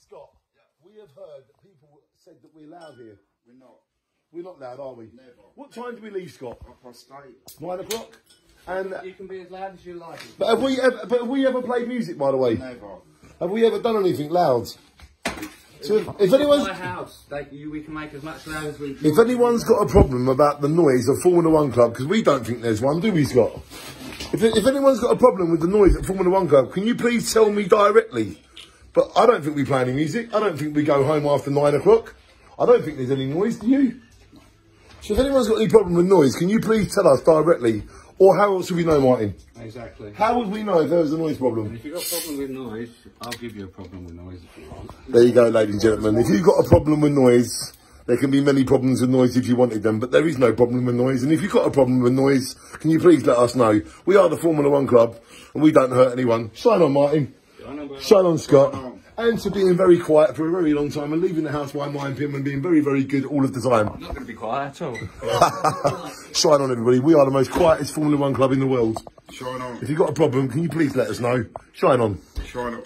Scott, we have heard that people said that we're loud here. We're not. We're not loud, are we? Never. What time do we leave, Scott? Half past eight. Nine o'clock. And You can be as loud as you like. but have we ever? But have we ever played music, by the way? Never. Have we ever done anything loud? So if, if anyone's my house, they, you, we can make as much loud as we. if anyone's got a problem about the noise of Formula One club, because we don't think there's one, do we, Scott? If, if anyone's got a problem with the noise at Formula One club, can you please tell me directly? But I don't think we play any music. I don't think we go home after nine o'clock. I don't think there's any noise. Do you? So if anyone's got any problem with noise, can you please tell us directly? Or how else would we know, Martin? Exactly. How would we know if there was a noise problem? If you've got a problem with noise, I'll give you a problem with noise if you want. There you go, ladies and gentlemen. If you've got a problem with noise, there can be many problems with noise if you wanted them, but there is no problem with noise. And if you've got a problem with noise, can you please let us know? We are the Formula One Club, and we don't hurt anyone. Sign on, Martin. I know, but Shine on, Scott. And to being very quiet for a very long time and leaving the house by mind pin and being very, very good all of the time. I'm not going to be quiet at all. Shine on, everybody. We are the most quietest Formula One club in the world. Shine on. If you've got a problem, can you please let us know? Shine on. Shine on.